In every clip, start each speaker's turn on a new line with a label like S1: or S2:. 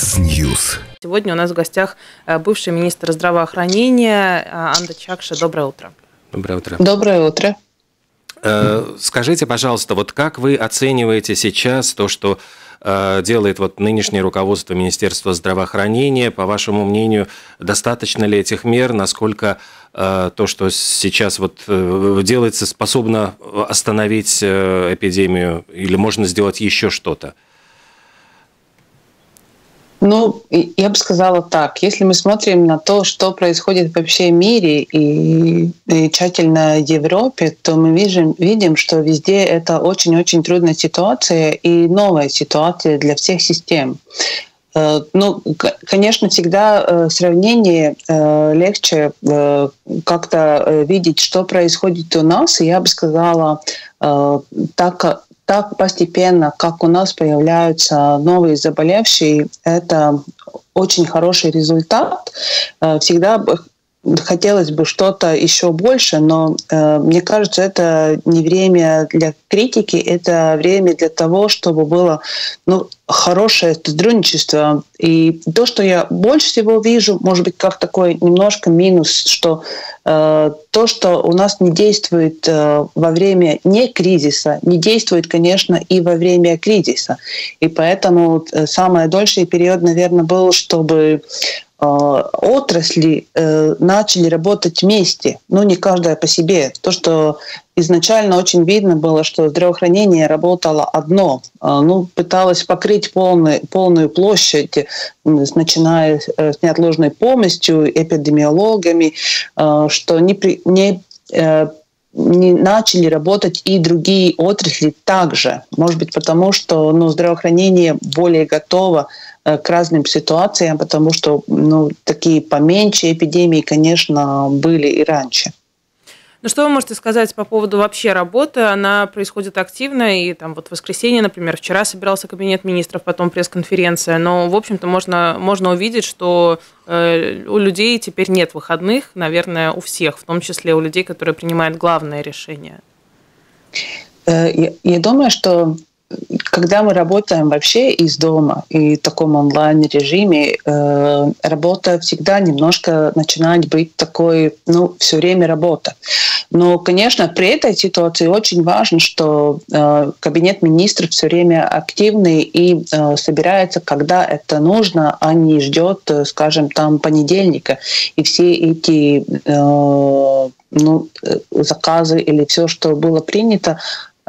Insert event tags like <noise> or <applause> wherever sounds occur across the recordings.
S1: X-News.
S2: Сегодня у нас в гостях э, бывший министр здравоохранения э, Анда Чакша. Доброе утро.
S3: Доброе утро.
S4: Доброе утро.
S3: Э, скажите, пожалуйста, вот как вы оцениваете сейчас то, что делает вот нынешнее руководство Министерства здравоохранения? По вашему мнению, достаточно ли этих мер? Насколько то, что сейчас вот делается, способно остановить эпидемию? Или можно сделать еще что-то?
S4: Ну, я бы сказала так. Если мы смотрим на то, что происходит вообще в мире и, и тщательно в Европе, то мы видим, видим, что везде это очень-очень трудная ситуация и новая ситуация для всех систем. Э, ну, конечно, всегда э, сравнение э, легче как-то видеть, что происходит у нас. И я бы сказала, так так постепенно, как у нас появляются новые заболевшие, это очень хороший результат. Э, всегда хотелось бы что-то еще больше, но э, мне кажется, это не время для критики, это время для того, чтобы было ну, хорошее сотрудничество. И то, что я больше всего вижу, может быть, как такой немножко минус, что э, то, что у нас не действует э, во время не кризиса, не действует, конечно, и во время кризиса. И поэтому э, самый дольший период, наверное, был, чтобы отрасли э, начали работать вместе, но не каждая по себе. То, что изначально очень видно было, что здравоохранение работало одно, э, ну, пыталось покрыть полный, полную площадь, начиная с неотложной помощью, эпидемиологами, что не, не не начали работать и другие отрасли также. Может быть, потому что ну, здравоохранение более готово Э, к разным ситуациям, потому что ну, такие поменьше эпидемии, конечно, были и раньше.
S2: Ну, что вы можете сказать по поводу вообще работы? Она происходит активно, и там вот в воскресенье, например, вчера собирался кабинет министров, потом пресс-конференция, но, в общем-то, можно, можно увидеть, что э, у людей теперь нет выходных, наверное, у всех, в том числе у людей, которые принимают главное решение.
S4: Э, я думаю, что когда мы работаем вообще из дома и в таком онлайн-режиме, э, работа всегда немножко начинает быть такой, ну, все время работа. Но, конечно, при этой ситуации очень важно, что э, кабинет министров все время активный и э, собирается, когда это нужно, а не ждет, э, скажем, там понедельника. И все эти э, ну, э, заказы или все, что было принято,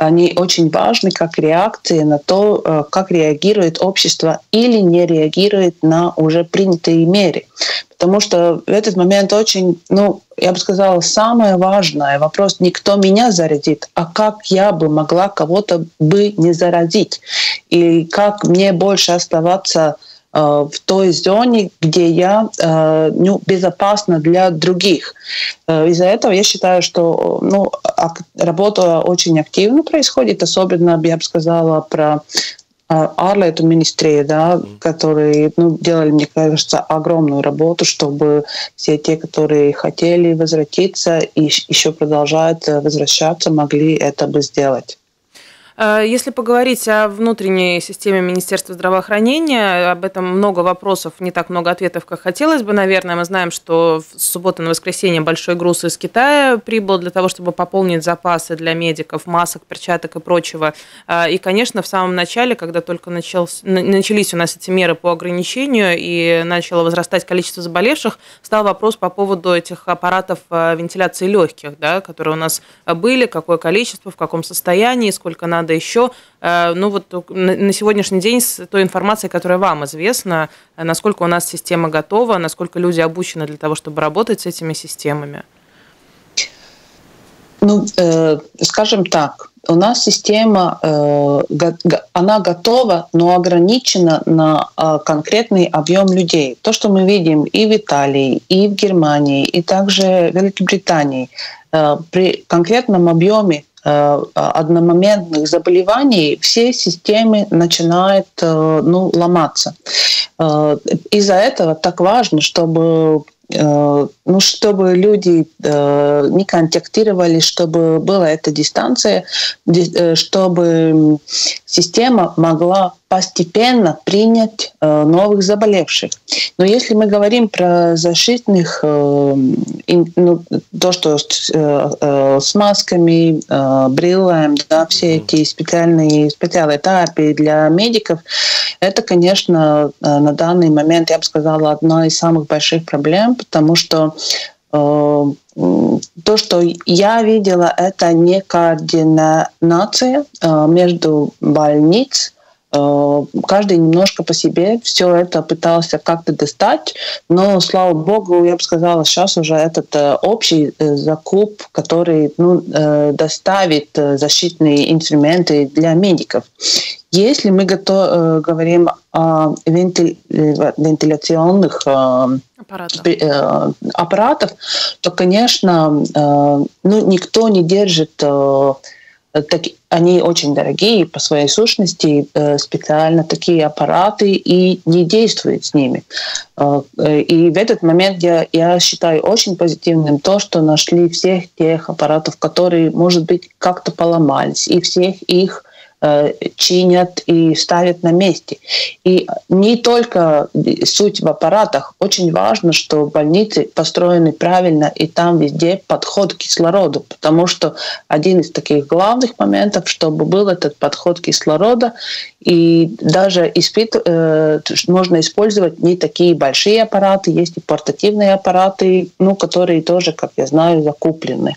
S4: они очень важны как реакции на то, э, как реагирует общество или не реагирует на уже принятые меры. Потому что в этот момент очень, ну, я бы сказала, самое важное вопрос не кто меня заразит, а как я бы могла кого-то бы не заразить. И как мне больше оставаться в той зоне, где я э, ну, безопасна для других. Э, из-за этого я считаю, что ну, работа очень активно происходит, особенно, я бы сказала, про арлету министрии, да, которые ну, делали, мне кажется, огромную работу, чтобы все те, которые хотели возвратиться и еще продолжают возвращаться, могли это бы сделать.
S2: Э, если поговорить о внутренней системе Министерства здравоохранения, об этом много вопросов, не так много ответов, как хотелось бы, наверное. Мы знаем, что в субботу на воскресенье большой груз из Китая прибыл для того, чтобы пополнить запасы для медиков, масок, перчаток и прочего. Э, и, конечно, в самом начале, когда только начался, начались у нас эти меры по ограничению и начало возрастать количество заболевших, стал вопрос по поводу этих аппаратов э, вентиляции легких, да, которые у нас были, какое количество, в каком состоянии, сколько надо надо еще. Э, ну вот на сегодняшний день с той информацией, которая вам известна, э, насколько у нас система готова, насколько люди обучены для того, чтобы работать с этими системами?
S4: Ну, э, скажем так, у нас система, э, она готова, но ограничена на э, конкретный объем людей. То, что мы видим и в Италии, и в Германии, и также в Великобритании, э, при конкретном объеме одномоментных заболеваний все системы начинают э, ну, ломаться. Э, из-за этого так важно, чтобы ну, чтобы люди э, не контактировали, чтобы была эта дистанция, чтобы система могла постепенно принять э, новых заболевших. Но если мы говорим про защитных, э, ну, то, что с масками, бриллами, да, все эти специальные специальные терапии для медиков, это, конечно, на данный момент, я бы сказала, одна из самых больших проблем, потому что то, что я видела, это не координация между больниц, Э, каждый немножко по себе все это пытался как-то достать, но, слава богу, я бы сказала, сейчас уже этот э, общий э, закуп, который ну, доставит защитные инструменты для медиков. Если мы готов, говорим о вентиляционных аппаратах. аппаратах, то, конечно, ну, никто не держит так, они очень дорогие по своей сущности, э, специально такие аппараты и не действуют с ними. Э, и в этот момент я, я считаю очень позитивным то, что нашли всех тех аппаратов, которые, может быть, как-то поломались, и всех их Э, чинят и ставят на месте. И не только суть в аппаратах. Очень важно, что больницы построены правильно, и там везде подход к кислороду, потому что один из таких главных моментов, чтобы был этот подход кислорода, и даже испыт, э, можно использовать не такие большие аппараты, есть и портативные аппараты, ну, которые тоже, как я знаю, закуплены.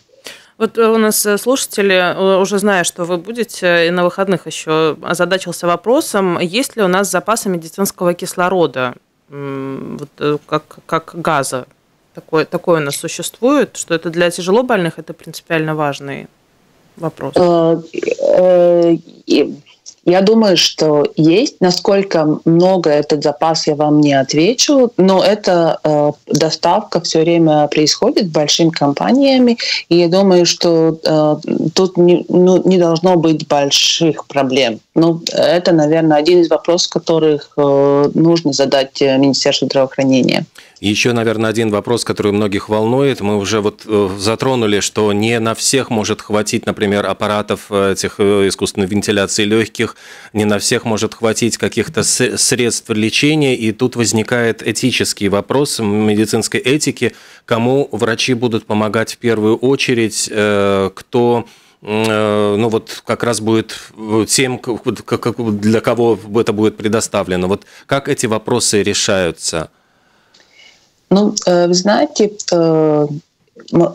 S2: Вот э, у нас э, слушатели, э, уже зная, что вы будете, и на выходных еще озадачился вопросом, есть ли у нас запасы медицинского кислорода, вот, как, как газа? Такое, такое у нас существует, что это для тяжело больных, это принципиально важный вопрос.
S4: Я думаю, что есть. Насколько много этот запас, я вам не отвечу. Но эта э, доставка все время происходит большими компаниями. И я думаю, что э, тут не, ну, не должно быть больших проблем. Ну, это, наверное, один из вопросов, которых э, нужно задать э, Министерству здравоохранения.
S3: Еще, наверное, один вопрос, который многих волнует. Мы уже вот э, затронули, что не на всех может хватить, например, аппаратов этих искусственной вентиляции легких, не на всех может хватить каких-то средств лечения, и тут возникает этический вопрос медицинской этики, кому врачи будут помогать в первую очередь, кто Э, ну вот как раз будет тем, для кого это будет предоставлено. Вот как эти вопросы решаются?
S4: Ну, э, вы знаете, э,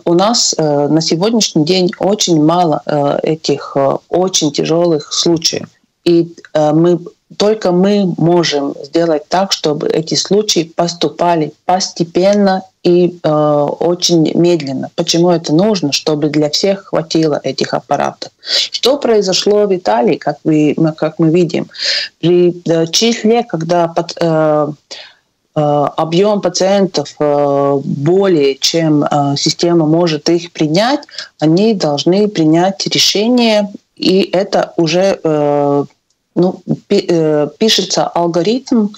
S4: у нас на сегодняшний день очень мало этих очень тяжелых случаев. И мы только мы можем сделать так, чтобы эти случаи поступали постепенно и э, очень медленно. Почему это нужно? Чтобы для всех хватило этих аппаратов. Что произошло в Италии, как, вы, как мы видим? При э, числе, когда под, э, э, объем пациентов э, более, чем э, система может их принять, они должны принять решение, и это уже э, ну, э, пишется алгоритм,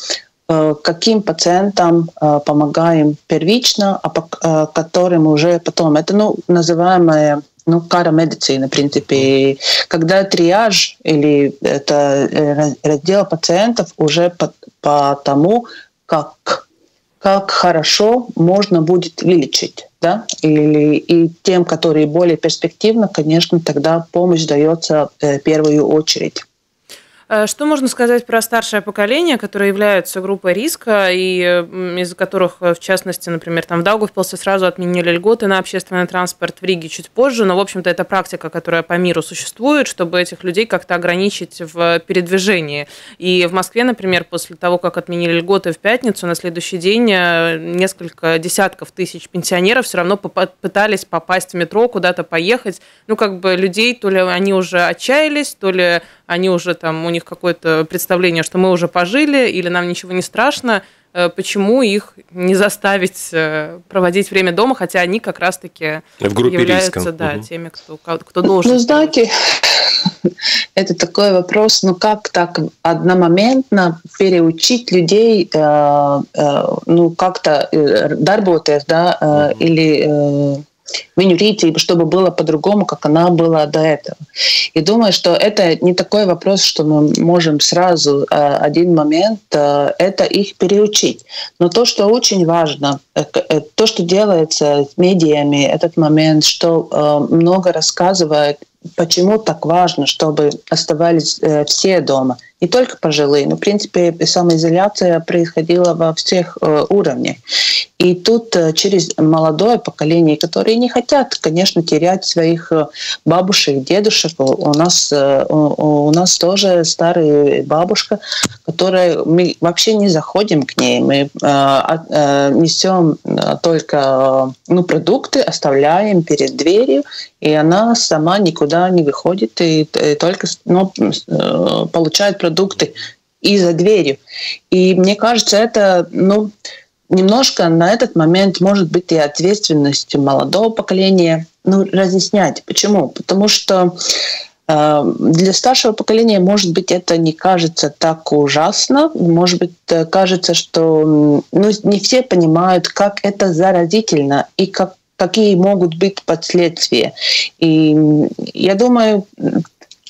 S4: э, каким пациентам э, помогаем первично, а которым уже потом. Это ну, называемая ну, кара медицина, в принципе. Когда триаж или это раздел пациентов уже по, по тому, как, как хорошо можно будет вылечить. Да? Или, и тем, которые более перспективно, конечно, тогда помощь дается в первую очередь.
S2: Э, что можно сказать про старшее поколение, которое является группой риска, и из-за которых, э, в частности, например, там в Даугавпилсе сразу отменили льготы на общественный транспорт, в Риге чуть позже, но, в общем-то, это практика, которая по миру существует, чтобы этих людей как-то ограничить в передвижении. И в Москве, например, после того, как отменили льготы в пятницу, на следующий день э, несколько десятков тысяч пенсионеров все равно пытались попасть в метро, куда-то поехать. Ну, как бы людей, то ли они уже отчаялись, то ли они уже там, у них какое-то представление, что мы уже пожили, или нам ничего не страшно, э, почему их не заставить э, проводить время дома, хотя они как раз-таки в группе являются риска. Да, угу. теми, кто, кто должен.
S4: Ну, знаете, <laughs> это такой вопрос, ну как так одномоментно переучить людей, э, ну как-то дарботать, да, угу. или viņu rīcīба, чтобы было по-другому, как она была до этого. И думаю, что это не такой вопрос, что мы можем сразу э, один момент э, это их переучить. Но то, что очень важно, э, то, что делается с медиами этот момент, что много рассказывает почему так важно, чтобы оставались э, все дома. Не только пожилые, но, в принципе, самоизоляция происходила во всех э, уровнях. И тут э, через молодое поколение, которые не хотят, конечно, терять своих э, бабушек, дедушек. У нас, э, у нас тоже старая бабушка, которая мы вообще не заходим к ней. Мы несем только ну, продукты, оставляем перед дверью, и она сама никуда не выходит и, и только ну, получает продукты и за дверью. И мне кажется, это ну, немножко на этот момент может быть и ответственность молодого поколения ну, разъяснять. Почему? Потому что э, для старшего поколения, может быть, это не кажется так ужасно. Может быть, э, кажется, что ну, не все понимают, как это заразительно и как, какие могут быть последствия. И я думаю,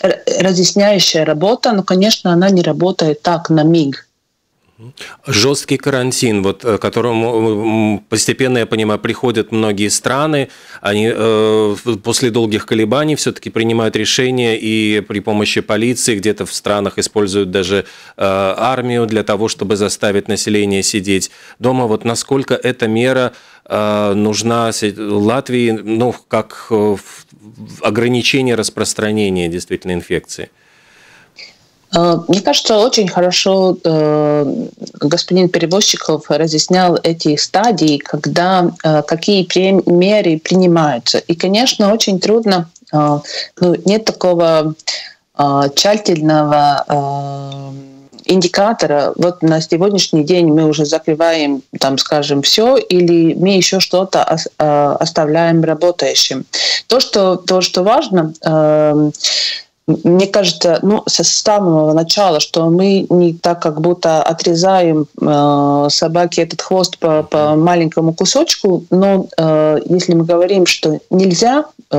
S4: разъясняющая работа, но, конечно, она не работает так на миг.
S3: Жесткий карантин, вот, к которому постепенно, я понимаю, приходят многие страны, они э, после долгих колебаний все-таки принимают решения и при помощи полиции где-то в странах используют даже э, армию для того, чтобы заставить население сидеть дома. Вот насколько эта мера э, нужна Латвии, ну, как э, ограничение распространения действительно инфекции?
S4: Э, мне кажется, очень хорошо э, господин Перевозчиков разъяснял эти стадии, когда э, какие меры принимаются. И, конечно, очень трудно, ну, нет такого тщательного индикатора, вот на сегодняшний день мы уже закрываем, там, скажем, все, или мы еще что-то оставляем работающим. То, что, то, что важно, мне кажется, ну, со самого начала, что мы не так как будто отрезаем э, собаке этот хвост по, по маленькому кусочку, но э, если мы говорим, что нельзя э,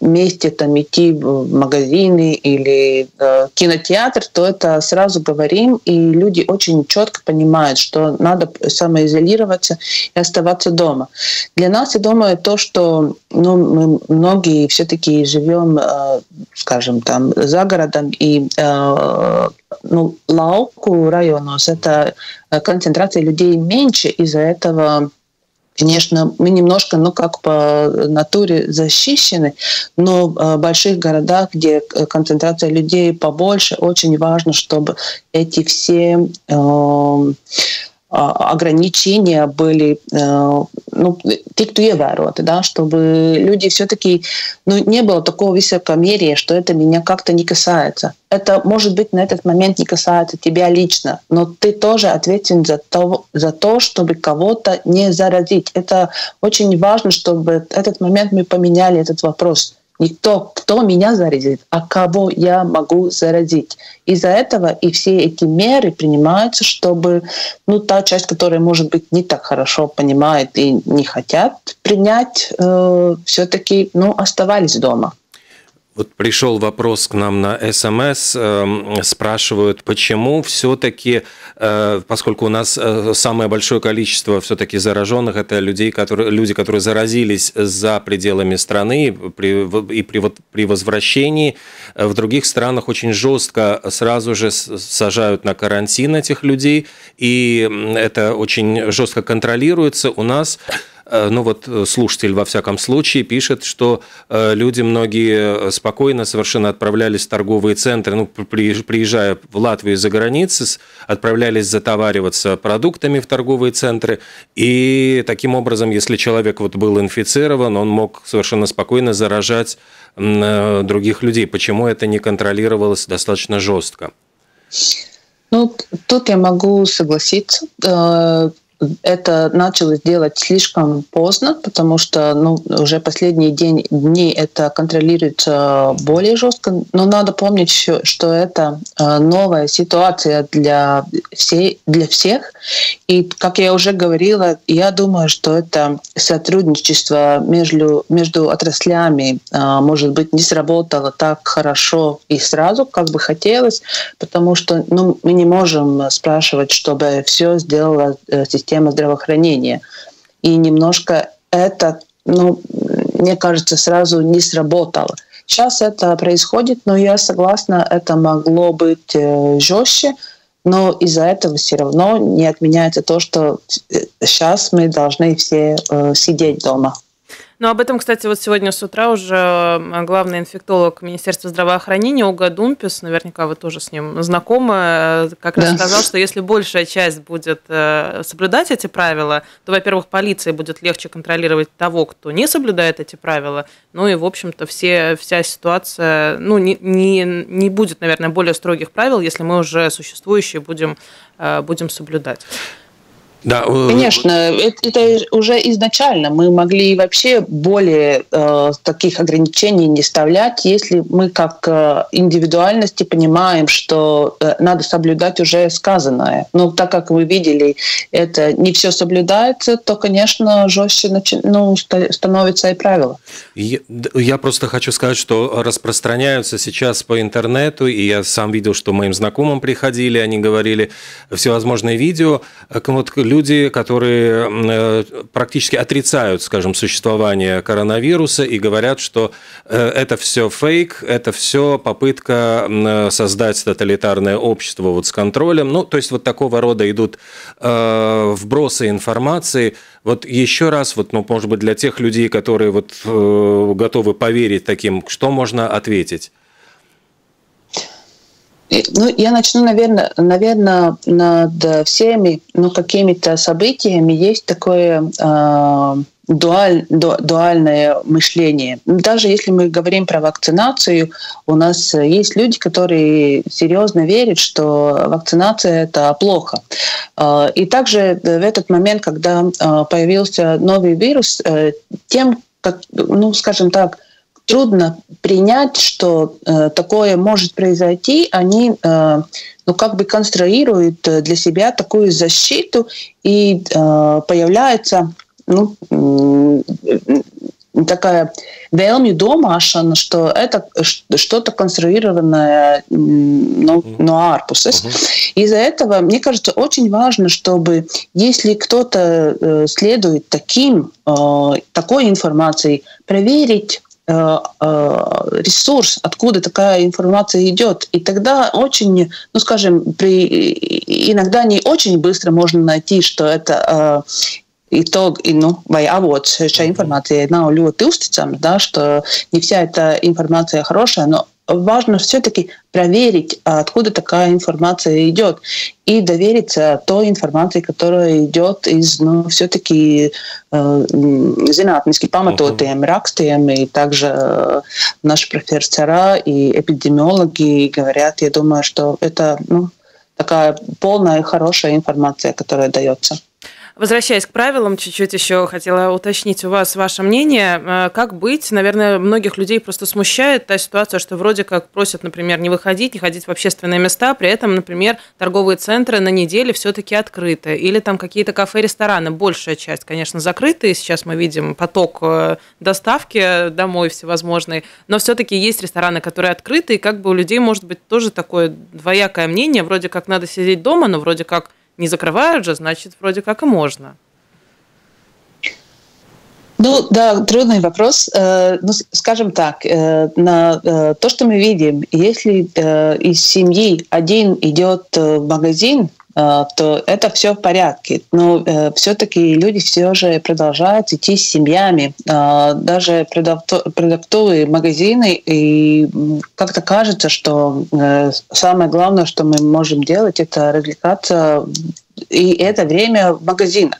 S4: вместе там идти в магазины или э, кинотеатр, то это сразу говорим, и люди очень четко понимают, что надо самоизолироваться и оставаться дома. Для нас, я думаю, то, что ну, мы многие все-таки живем, э, скажем, там за городом и э, ну, лауку районов, это э, концентрация людей меньше, из-за этого Конечно, мы немножко, ну, как по натуре защищены, но в больших городах, где концентрация людей побольше, очень важно, чтобы эти все э, ограничения были э, ну, tiktu ievēroti, да, чтобы люди все-таки, ну, не было такого высокомерия, что это меня как-то не касается. Это, может быть, на этот момент не касается тебя лично, но ты тоже ответственен за то, за то чтобы кого-то не заразить. Это очень важно, чтобы этот момент мы поменяли этот вопрос не кто, кто меня заразит, а кого я могу заразить. Из-за этого и все эти меры принимаются, чтобы ну, та часть, которая, может быть, не так хорошо понимает и не хотят принять, э, все-таки ну, оставались дома.
S3: Вот пришел вопрос к нам на СМС, эм, спрашивают, почему все-таки, э, поскольку у нас э, самое большое количество все-таки зараженных, это людей, которые, люди, которые заразились за пределами страны, при, и при, вот, при возвращении э, в других странах очень жестко сразу же сажают на карантин этих людей, и это очень жестко контролируется. У нас ну вот э, слушатель во всяком случае пишет, что э, люди многие спокойно совершенно отправлялись в торговые центры, ну, приезжая в Латвию за границей, отправлялись затовариваться продуктами в торговые центры, и таким образом, если человек вот был инфицирован, он мог совершенно спокойно заражать других людей. Почему это не контролировалось достаточно жестко?
S4: Ну, тут я могу согласиться это началось делать слишком поздно, потому что ну, уже последние день, дни это контролируется более жестко. Но надо помнить, что это э, новая ситуация для, всей, для всех. И, как я уже говорила, я думаю, что это сотрудничество между, между отраслями, а, может быть, не сработало так хорошо и сразу, как бы хотелось, потому что ну, мы не можем спрашивать, чтобы все сделала э, система здравоохранения. И немножко это, ну, мне кажется, сразу не сработало. Сейчас это происходит, но я согласна, это могло быть э, жестче, но из-за этого все равно не отменяется то, что сейчас мы должны все э, сидеть дома.
S2: Ну, об этом, кстати, вот сегодня с утра уже э, главный инфектолог Министерства здравоохранения Уга Думпис, наверняка вы тоже с ним знакомы, э, как раз да. сказал, что если большая часть будет э, соблюдать эти правила, то, во-первых, полиции будет легче контролировать того, кто не соблюдает эти правила, ну и, в общем-то, все, вся ситуация, ну, не, не, не будет, наверное, более строгих правил, если мы уже существующие будем, будем соблюдать.
S4: Да. Конечно, это, это уже изначально мы могли вообще более э, таких ограничений не вставлять, если мы как э, индивидуальности понимаем, что э, надо соблюдать уже сказанное. Но так как вы видели, это не все соблюдается, то, конечно, жестче начи- ну, становится и правило.
S3: Я, я просто хочу сказать, что распространяются сейчас по интернету, и я сам видел, что моим знакомым приходили, они говорили всевозможные видео. Вот люди, которые э, практически отрицают, скажем, существование коронавируса и говорят, что э, это все фейк, это все попытка э, создать тоталитарное общество вот с контролем. Ну, то есть вот такого рода идут вбросы информации. Вот еще раз, вот, ну, может быть, для тех людей, которые вот готовы поверить таким, что можно ответить?
S4: Ну, я начну, наверное, наверное над всеми ну, какими-то событиями есть такое э, дуаль, ду, дуальное мышление. Даже если мы говорим про вакцинацию, у нас есть люди, которые серьезно верят, что вакцинация это плохо. Э, и также в этот момент, когда э, появился новый вирус, э, тем, как, ну, скажем так, трудно принять, что э, такое может произойти, они э, ну, как бы конструируют для себя такую защиту, и э, появляется ну, такая vēlmju domāšana, что это что-то конструированное ну, ну. Uh-huh. Из-за этого, мне кажется, очень важно, чтобы если кто-то э, следует таким, э, такой информацией, проверить Э, э, ресурс, откуда такая информация идет. И тогда очень, ну скажем, при, иногда не очень быстро можно найти, что это итог, ну, vai avots šai informācijai nav ļoti uzticams, да, что не вся эта информация хорошая, но важно все-таки проверить, откуда такая информация идет, и довериться той информации, которая идет из, ну, все-таки э, зinātniski pamatotiem uh-huh. rakstiem, и также э, наши профессора и эпидемиологи говорят, я думаю, что это, ну, такая полная хорошая информация, которая дается.
S2: Возвращаясь к правилам, чуть-чуть еще хотела уточнить у вас ваше мнение. Э, как быть? Наверное, многих людей просто смущает та ситуация, что вроде как просят, например, не выходить, не ходить в общественные места, при этом, например, торговые центры на неделе все-таки открыты. Или там какие-то кафе, рестораны, большая часть, конечно, закрыты. Сейчас мы видим поток э, доставки домой всевозможной. Но все-таки есть рестораны, которые открыты, и как бы у людей может быть тоже такое двоякое мнение. Вроде как надо сидеть дома, но вроде как не закрывают же, значит, вроде как и можно.
S4: Ну да, трудный вопрос. Э, ну, скажем так, э, на э, то, что мы видим, если из семьи один идет в магазин, то это все в порядке. Но э, все-таки люди все же продолжают идти с семьями. Э, даже продуктовые магазины, и как-то кажется, что самое главное, что мы можем делать, это развлекаться и это время в магазинах.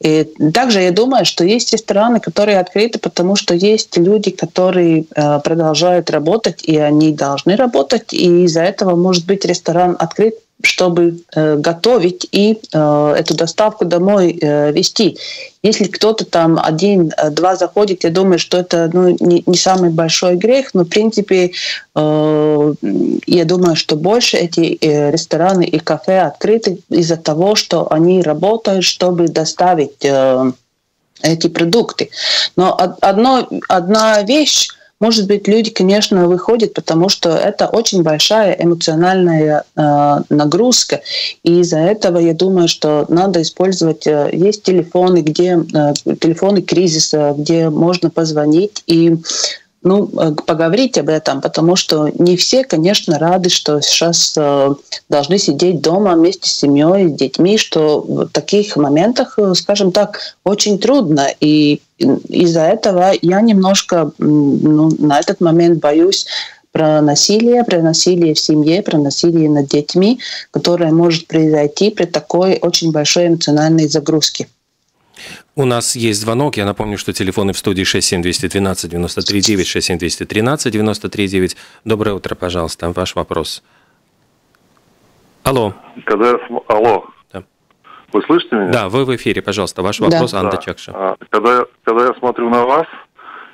S4: И также я думаю, что есть рестораны, которые открыты, потому что есть люди, которые продолжают работать, и они должны работать, и из-за этого может быть ресторан открыт чтобы э, готовить и э, эту доставку домой э, вести. Если кто-то там один-два заходит, я думаю, что это ну, не, не самый большой грех, но в принципе я думаю, что больше эти рестораны и кафе открыты из-за того, что они работают, чтобы доставить эти продукты. Но одно, одна вещь, может быть, люди, конечно, выходят, потому что это очень большая эмоциональная э, нагрузка. И из-за этого я думаю, что надо использовать... Э, есть телефоны, где э, телефоны кризиса, где можно позвонить и ну, э, поговорить об этом, потому что не все, конечно, рады, что сейчас э, должны сидеть дома вместе с семьей, с детьми, что в таких моментах, э, скажем так, очень трудно. И из-за этого я немножко ну, на этот момент боюсь про насилие, про насилие в семье, про насилие над детьми, которое может произойти при такой очень большой эмоциональной загрузке.
S3: У нас есть звонок. Я напомню, что телефоны в студии 67212 93 9, 67213 93 9. Доброе утро, пожалуйста. Ваш вопрос. Алло.
S1: Когда я... Алло. Вы слышите меня?
S3: Да, вы в эфире, пожалуйста. Ваш вопрос, да. Анда да. Чакша.
S1: А, когда, я, когда я смотрю на вас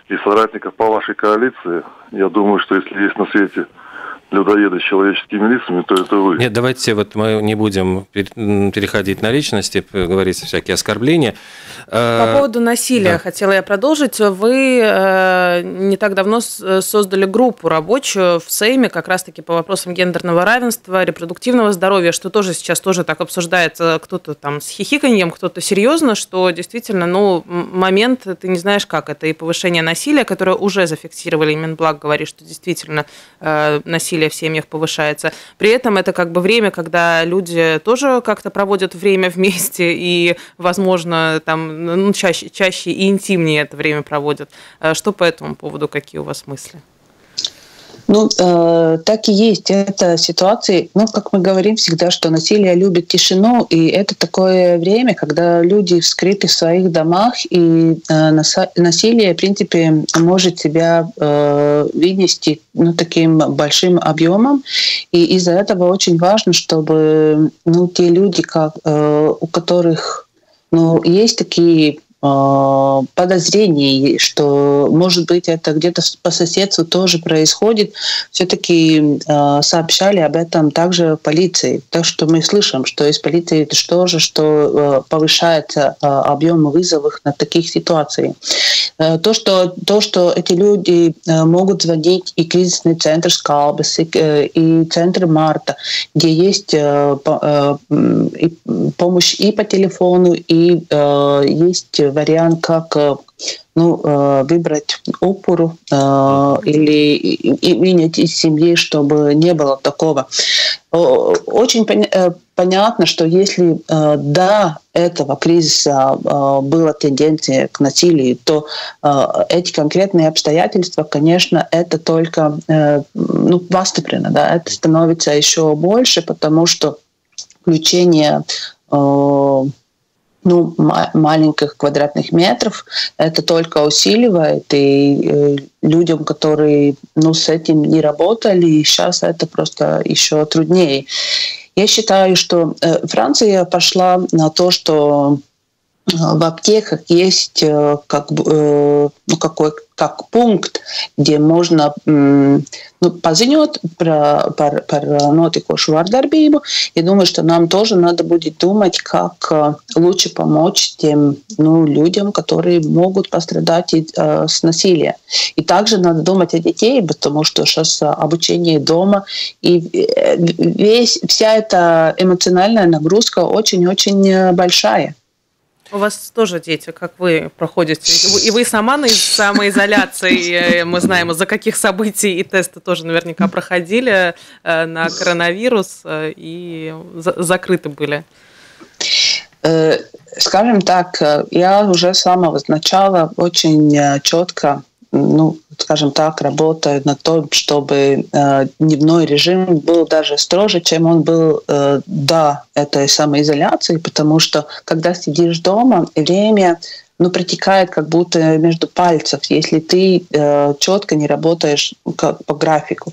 S1: и соратников по вашей коалиции, я думаю, что если есть на свете людоеды с человеческими лицами, то это вы.
S3: Нет, давайте вот мы не будем переходить на личности, говорить всякие оскорбления.
S2: По э, поводу насилия да. хотела я продолжить. Вы э, не так давно создали группу рабочую в Сейме как раз-таки по вопросам гендерного равенства, репродуктивного здоровья, что тоже сейчас тоже так обсуждается, кто-то там с хихиканьем, кто-то серьезно, что действительно, ну, момент, ты не знаешь как, это и повышение насилия, которое уже зафиксировали, Минблаг говорит, что действительно э, насилие насилие в семьях повышается. При этом это как бы время, когда люди тоже как-то проводят время вместе и, возможно, там ну, чаще, чаще и интимнее это время проводят. А что по этому поводу, какие у вас мысли?
S4: Ну, э, так и есть. Это ситуации, ну, как мы говорим всегда, что насилие любит тишину, и это такое время, когда люди вскрыты в своих домах, и э, насилие, в принципе, может себя э, вынести ну, таким большим объемом, и из-за этого очень важно, чтобы ну, те люди, как, э, у которых ну, есть такие подозрений, что, может быть, это где-то по соседству тоже происходит, все-таки а, сообщали об этом также полиции. Так что мы слышим, что из полиции тоже, что а, повышается объем вызовов на таких ситуациях. Э, то, что, то, что эти люди э, могут звонить и кризисный центр Скалбес, и, э, и центр Марта, где есть помощь и по телефону, и есть вариант, как ну, выбрать опору или и вынять из семьи, чтобы не было такого. Очень понятно, что если э, до этого кризиса э, была тенденция к насилию, то э, эти конкретные обстоятельства, конечно, это только э, ну, постепенно, да, это становится еще больше, потому что включение э, ну, маленьких квадратных метров, это только усиливает, и э, людям, которые ну, с этим не работали, сейчас это просто еще труднее. Я считаю, что э, Франция пошла на то, что э, в аптеках есть э, как, ну, какой, как пункт, где можно nu, paziņot par, par, par notikušu vardarbību. Я думаю, что нам тоже надо будет думать, как лучше помочь тем ну, людям, которые могут пострадать э, с насилия. И также надо думать о детей, потому что сейчас обучение дома и весь, вся эта эмоциональная нагрузка очень-очень большая.
S2: У вас тоже дети, как вы проходите? И вы сама на самоизоляции, мы знаем, из-за каких событий и тесты тоже наверняка проходили э, на коронавирус э, и закрыты были.
S4: Э, скажем так, я уже с самого начала очень четко ну, скажем так, работают над том, чтобы э, дневной режим был даже строже, чем он был э, до этой самоизоляции, потому что когда сидишь дома, время ну, протекает как будто между пальцев, если ты э, четко не работаешь как, по графику.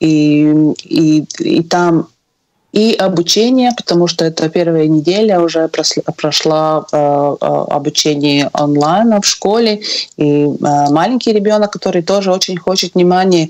S4: И, и, и там и обучение, потому что это первая неделя уже прошла э, э, обучение онлайн в школе, и э, маленький ребенок, который тоже очень хочет внимания.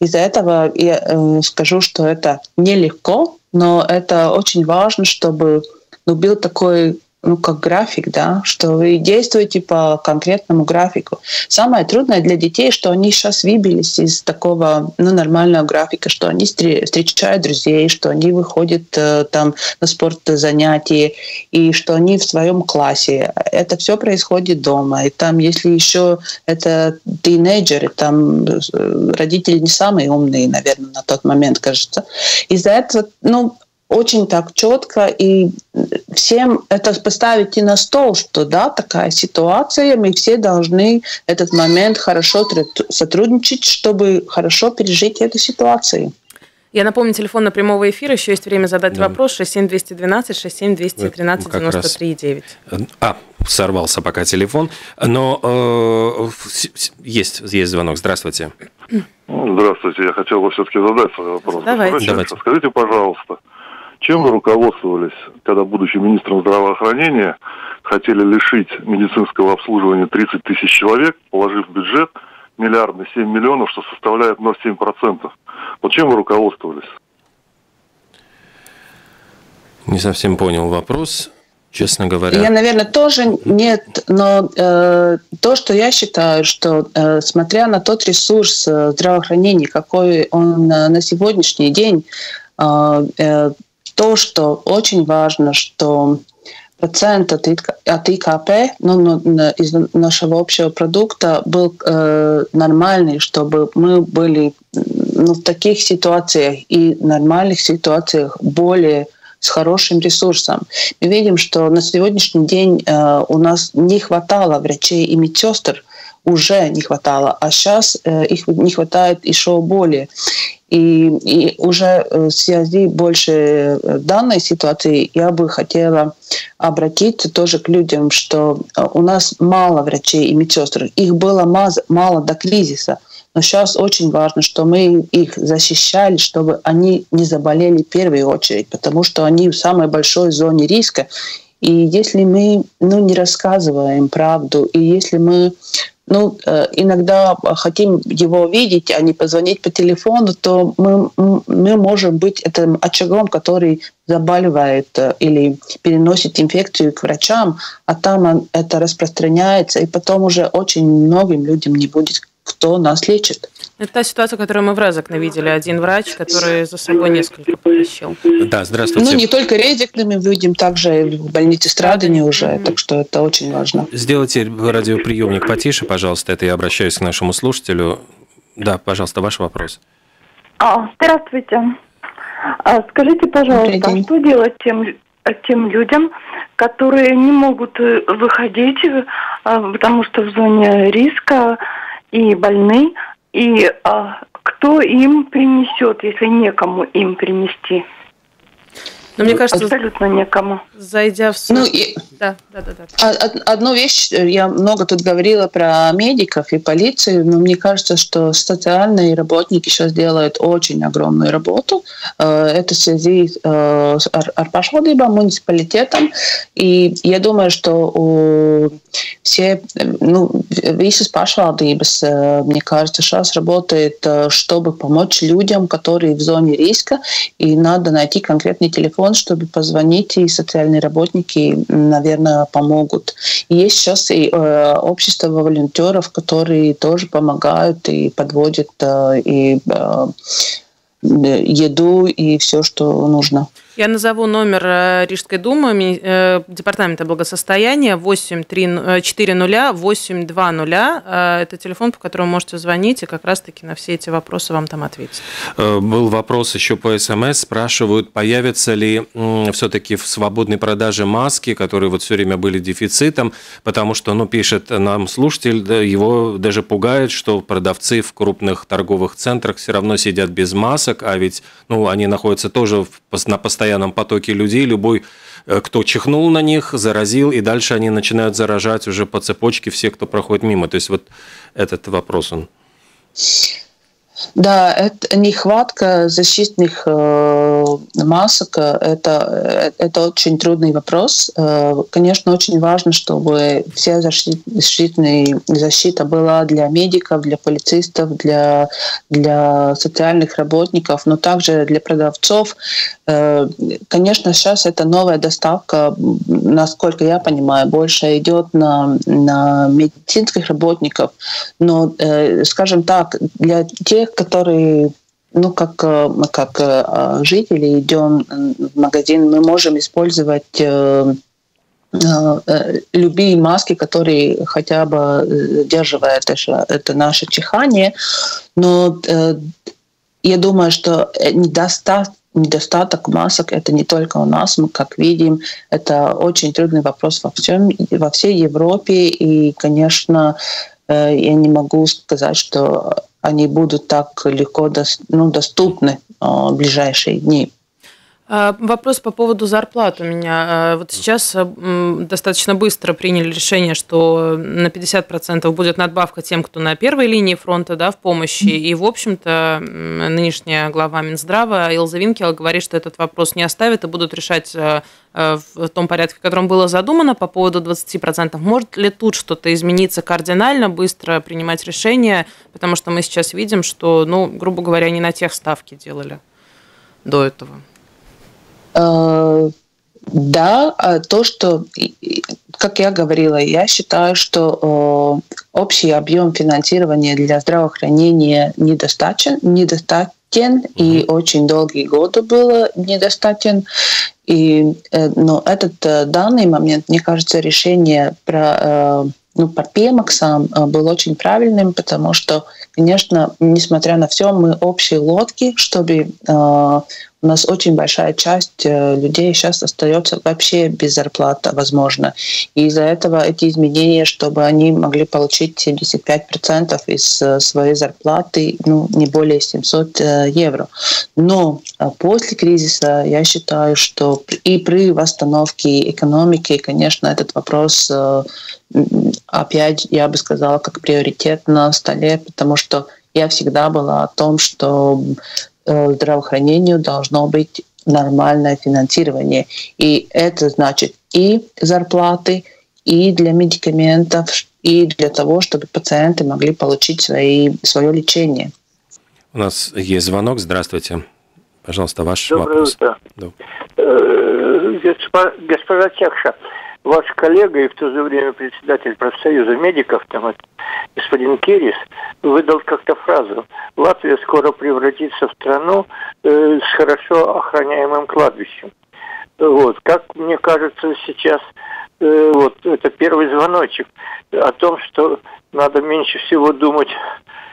S4: Из-за этого я э, скажу, что это нелегко, но это очень важно, чтобы ну, был такой ну, как график, да, что вы действуете по конкретному графику. Самое трудное для детей, что они сейчас выбились из такого ну, нормального графика, что они встречают друзей, что они выходят э, там на спорт занятия, и что они в своем классе. Это все происходит дома. И там, если еще это тинейджеры, там э, родители не самые умные, наверное, на тот момент, кажется. Из-за этого, ну, очень так четко и всем это поставить и на стол, что да, такая ситуация, мы все должны этот момент хорошо сотрудничать, чтобы хорошо пережить эту ситуацию.
S2: Я напомню, телефон на прямого эфира, еще есть время задать да. вопрос 67212 67213 93 9.
S3: А, сорвался пока телефон, но э, есть, есть звонок. Здравствуйте.
S1: Здравствуйте, я хотел бы все-таки задать свой вопрос.
S2: Давайте.
S1: Давайте. Скажите, пожалуйста, чем вы руководствовались, когда, будучи министром здравоохранения, хотели лишить медицинского обслуживания 30 тысяч человек, положив в бюджет миллиардный 7 миллионов, что составляет 0,7%? Вот чем вы руководствовались?
S3: Не совсем понял вопрос честно говоря.
S4: Я, наверное, тоже нет, но э, то, что я считаю, что э, смотря на тот ресурс э, здравоохранения, какой он э, на сегодняшний день, э, э то, что очень важно, что процент от, ИКП ну, ну, из нашего общего продукта был э, нормальный, чтобы мы были ну, в таких ситуациях и нормальных ситуациях более с хорошим ресурсом. Мы видим, что на сегодняшний день э, у нас не хватало врачей и медсестр, уже не хватало, а сейчас э, их не хватает еще более. И, и уже э, в связи больше э, данной ситуации я бы хотела обратиться тоже к людям, что у нас мало врачей и медсестр. Их было мало до кризиса. Но сейчас очень важно, что мы их защищали, чтобы они не заболели в первую очередь, потому что они в самой большой зоне риска. И если мы ну, не рассказываем правду, и если мы ну, э, иногда хотим его видеть, а не позвонить по телефону, то мы, мы можем быть этим очагом, который заболевает э, или переносит инфекцию к врачам, а там это распространяется, и потом уже очень многим людям не будет кто нас лечит.
S2: Это та ситуация, которую мы в Резекне видели. Один врач, который за собой несколько потащил.
S3: Да, здравствуйте.
S4: Ну, не только Резекне мы видим, также и в больнице Страдани уже, mm-hmm. так что это очень важно.
S3: Сделайте радиоприемник потише, пожалуйста, это я обращаюсь к нашему слушателю. Да, пожалуйста, ваш вопрос.
S5: А, здравствуйте. А, скажите, пожалуйста, что делать тем, тем людям, которые не могут э, выходить, э, потому что в зоне риска и больны, и а, кто им принесет, если некому им принести?
S2: Но мне кажется,
S5: абсолютно некому.
S2: Зайдя в суд. Ну, и... да, да, да,
S4: да. Одну вещь, я много тут говорила про медиков и полицию, но мне кажется, что социальные работники сейчас делают очень огромную работу. Э, это в связи э, с Арпашводибом, муниципалитетом. И я думаю, что все, ну, visas э, мне кажется, сейчас работает, чтобы помочь людям, которые в зоне риска, и надо найти конкретный телефон телефон, чтобы позвонить, и социальные работники, наверное, помогут. Есть сейчас и э, общество волонтеров, которые тоже помогают и подводят э, и э, еду и все, что нужно.
S2: Я назову номер э, Рижской думы, э, Департамента благосостояния 840 820. Э, это телефон, по которому можете звонить, и как раз-таки на все эти вопросы вам там ответят.
S3: Был вопрос еще по СМС. Спрашивают, появятся ли все-таки в свободной продаже маски, которые вот все время были дефицитом, потому что, ну, пишет нам слушатель, его даже пугает, что продавцы в крупных торговых центрах все равно сидят без масок, а ведь, ну, они находятся тоже на постоянном постоянном потоке людей, любой, э, кто чихнул на них, заразил, и дальше они начинают заражать уже по цепочке все, кто проходит мимо. То есть вот этот вопрос он.
S4: Да, это нехватка защитных э, масок. Это, это очень трудный вопрос. Э, конечно, очень важно, чтобы вся защитная защита была для медиков, для полицейстов, для, для социальных работников, но также для продавцов. Э, конечно, сейчас это новая доставка, насколько я понимаю, больше идет на, на медицинских работников. Но, э, скажем так, для тех, которые ну, как, э, как э, жители идем в магазин, мы можем использовать э, любые маски, которые хотя бы сдерживают это, это наше чихание. Но я думаю, что недостаток недостаток масок это не только у нас, мы как видим, это очень трудный вопрос во всем, во всей Европе, и, конечно, я не могу сказать, что они будут так легко ну, доступны а, в ближайшие дни.
S2: А, вопрос по поводу зарплат у меня. А, вот сейчас достаточно быстро приняли решение, что на 50% будет надбавка тем, кто на первой линии фронта да, в помощи. И, в общем-то, нынешняя глава Минздрава Илза Винкел говорит, что этот вопрос не оставит и будут решать а, в том порядке, в котором было задумано по поводу 20%. Может ли тут что-то измениться кардинально, быстро принимать решения? Потому что мы сейчас видим, что, ну, грубо говоря, не на тех ставки делали до этого.
S4: Э, да, а то, что, как я говорила, я считаю, что э, общий объем финансирования для здравоохранения недостаточен, недостаточен и очень долгие годы было недостаточен. И, э, но этот данный момент, мне кажется, решение про ну, по пемаксам был очень правильным, потому что, конечно, несмотря на все, мы общие лодки, чтобы у нас очень большая часть э, людей сейчас остается вообще без зарплаты, возможно. И из-за этого эти изменения, чтобы они могли получить 75% из э, своей зарплаты, ну, не более 700 э, евро. Но после кризиса я считаю, что и при восстановке экономики, конечно, этот вопрос опять, я бы сказала, как приоритет на столе, потому что я всегда была о том, что Э, здравоохранению должно быть нормальное финансирование. И это значит и зарплаты, и для медикаментов, и для того, чтобы пациенты могли получить свои, свое лечение.
S3: У нас есть звонок. Здравствуйте. Пожалуйста, ваш Доброе вопрос.
S6: Утро. Да. Э, госпожа Чакша, ваш коллега и в то же время председатель профсоюза медиков, там, господин Керис, выдал как-то фразу «Латвия скоро превратится в страну э, с хорошо охраняемым кладбищем». Вот. Как мне кажется сейчас, э, вот это первый звоночек о том, что надо меньше всего думать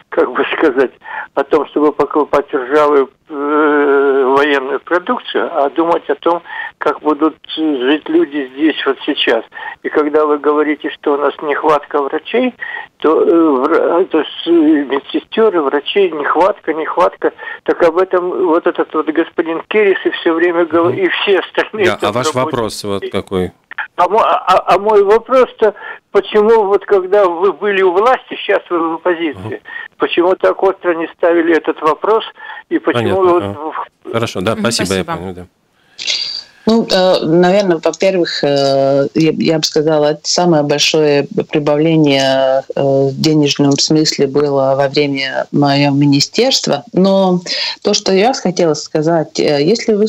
S6: как бы сказать, о том, чтобы покупать ржавую э, военную продукцию, а думать о том, как будут жить люди здесь вот сейчас. И когда вы говорите, что у нас нехватка врачей, то, э, то есть медсестер врачей, нехватка, нехватка, так об этом вот этот вот господин Керрис и все время говорит, и все остальные...
S3: Да, а ваш вопрос вот какой?
S6: А, а, а мой вопрос-то, почему вот когда вы были у власти, сейчас вы в оппозиции, угу. Почему так остро не ставили этот вопрос и почему...
S3: Понятно. Вот... Хорошо, да, спасибо, спасибо. я понял, да.
S4: Ну, э, наверное, во-первых, э, я бы сказала, самое большое прибавление э, в денежном смысле было во время моего министерства. Но то, что я хотела сказать, если вы,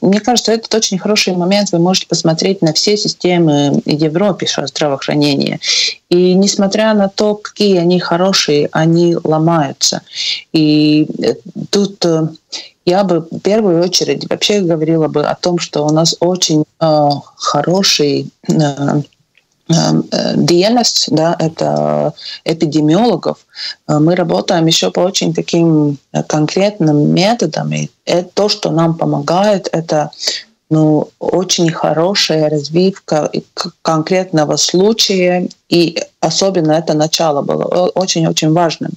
S4: мне кажется, это очень хороший момент, вы можете посмотреть на все системы Европы здравоохранения. И несмотря на то, какие они хорошие, они ломаются. И тут я бы в первую очередь вообще говорила бы о том, что у нас очень э, хороший э, э, DNS, да, это эпидемиологов. Э, мы работаем еще по очень таким конкретным методам. И это то, что нам помогает, это ну, очень хорошая развивка конкретного случая, и особенно это начало было очень-очень важным.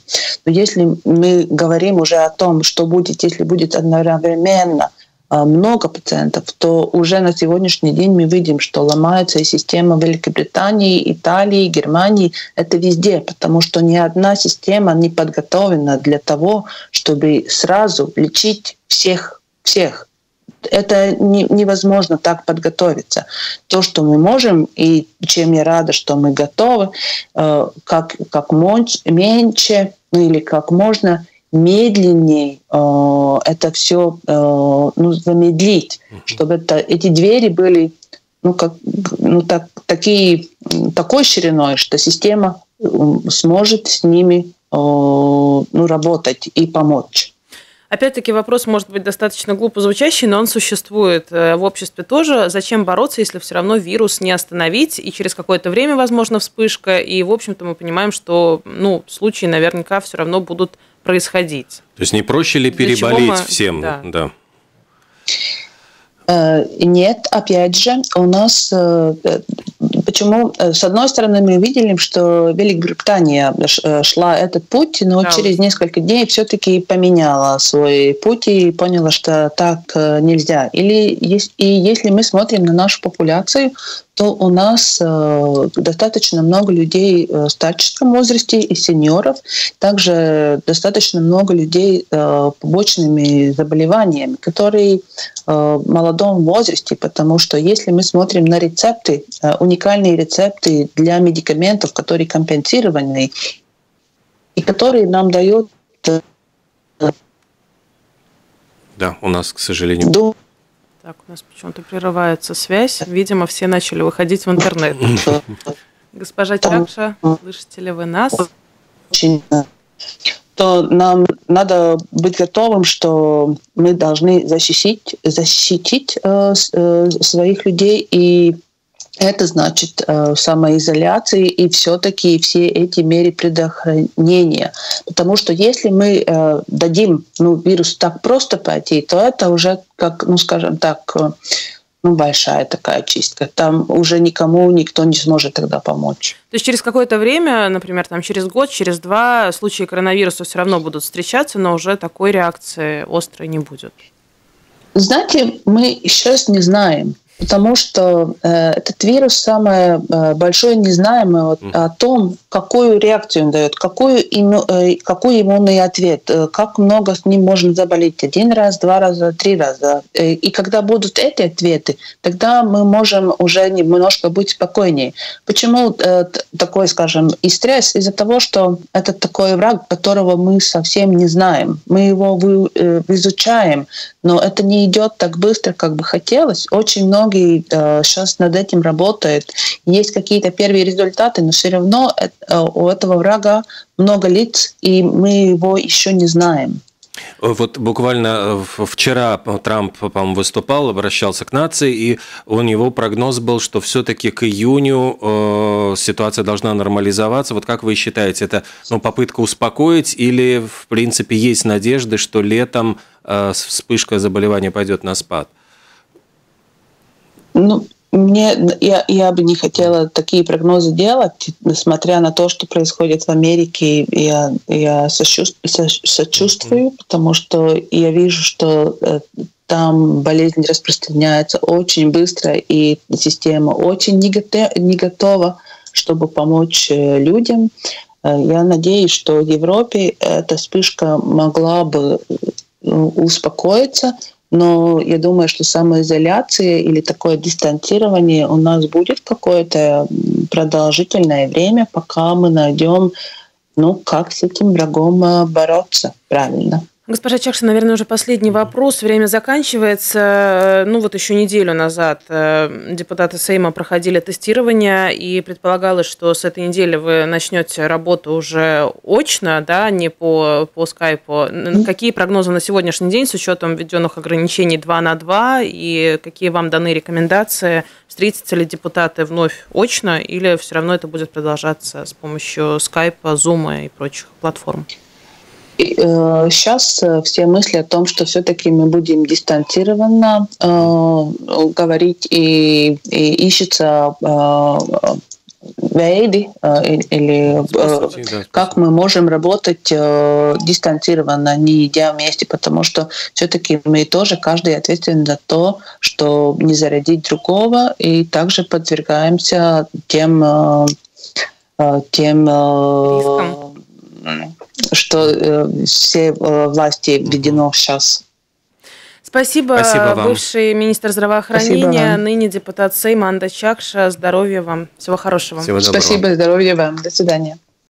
S4: Но если мы говорим уже о том, что будет, если будет одновременно много пациентов, то уже на сегодняшний день мы видим, что ломается и система Великобритании, Италии, Германии. Это везде, потому что ни одна система не подготовлена для того, чтобы сразу лечить всех, всех это не, невозможно так подготовиться. То, что мы можем, и чем я рада, что мы готовы, э, как, как меньше, ну или как можно медленнее э, это все э, ну, замедлить, чтобы это, эти двери были ну, как, ну, так, такие, такой шириной, что система сможет с ними э, ну, работать и помочь.
S2: Опять-таки вопрос может быть достаточно глупо звучащий, но он существует э, в обществе тоже. Зачем бороться, если все равно вирус не остановить, и через какое-то время, возможно, вспышка, и, в общем-то, мы понимаем, что ну, случаи наверняка все равно будут происходить.
S3: То есть не проще ли переболеть мы... всем? Да. да.
S4: Э, нет, опять же, у нас э, почему с одной стороны мы видели, что Великобритания шла этот путь, но да. через несколько дней все-таки поменяла свой путь и поняла, что так э, нельзя. Или и если мы смотрим на нашу популяцию, то у нас э, достаточно много людей э, в старческом возрасте и сеньоров, также достаточно много людей э, побочными заболеваниями, которые в молодом возрасте, потому что если мы смотрим на рецепты, уникальные рецепты для медикаментов, которые компенсированы и которые нам дают
S3: да, у нас, к сожалению.
S2: Так, у нас почему-то прерывается связь. Видимо, все начали выходить в интернет. <laughs> Госпожа Чакша, <laughs> слышите ли вы нас?
S4: Очень то нам надо быть готовым, что мы должны защитить, защитить э, э, своих людей и это значит э, самоизоляции и все-таки все эти меры предохранения. Потому что если мы э, дадим ну, вирусу так просто пойти, то это уже, как, ну, скажем так, э, ну, большая такая чистка. Там уже никому никто не сможет тогда помочь.
S2: То есть через какое-то время, например, там через год, через два, случаи коронавируса все равно будут встречаться, но уже такой реакции острой не будет.
S4: Знаете, мы сейчас не знаем потому что э, этот вирус самое э, большое незнаемое вот, о том, какую реакцию он дает, какую имю, э, какой иммунный ответ, как много с ним можно заболеть один раз, два раза, три раза. И когда будут эти ответы, тогда мы можем уже немножко быть спокойнее. Почему такой, скажем, и стресс? Из-за того, что это такой враг, которого мы совсем не знаем. Мы его вы, изучаем, но это не идет так быстро, как бы хотелось. Очень многие э, сейчас над этим работают. Есть какие-то первые результаты, но все равно э, у этого врага много лиц, и мы его еще не знаем.
S3: Вот буквально э, вчера Трамп, по-моему, выступал, обращался к нации, и у него прогноз был, что все-таки к июню э, ситуация должна нормализоваться. Вот как вы считаете, это ну, попытка успокоить или, в принципе, есть надежды, что летом э, вспышка заболевания пойдет на спад?
S4: Ну, мне, я, я бы не хотела такие прогнозы делать, несмотря на то, что происходит в Америке. Я, я сочувствую, сочувствую, потому что я вижу, что э, там болезнь распространяется очень быстро, и система очень не готова, не готова чтобы помочь э, людям. Э, я надеюсь, что в Европе эта вспышка могла бы успокоиться, но я думаю, что самоизоляция или такое дистанцирование у нас будет какое-то продолжительное время, пока мы найдем, ну, как с этим врагом э, бороться правильно.
S2: Госпожа Чакша, наверное, уже последний вопрос. Время заканчивается. Ну вот еще неделю назад э, депутаты Сейма проходили тестирование, и предполагалось, что с этой недели вы начнете работу уже очно, да, не по, по скайпу. Какие прогнозы на сегодняшний день с учетом введенных ограничений 2 на 2, и какие вам даны рекомендации? Встретятся ли депутаты вновь очно, или все равно это будет продолжаться с помощью скайпа, зума и прочих платформ?
S4: Сейчас э, все мысли о том, что все-таки мы будем дистанцированно э, говорить и, и ищется э, вейди или Спасибо, как мы можем работать дистанцированно, не идя вместе, потому что все-таки мы тоже каждый ответственен за то, что не зарядить другого, и также подвергаемся тем тем Риском. Что все власти введено сейчас.
S2: Спасибо, Спасибо вам. бывший министр здравоохранения, ныне депутат Сейма Анда Чакша. Здоровья вам. Всего хорошего. Всего
S4: доброго. Спасибо, здоровья вам. До свидания.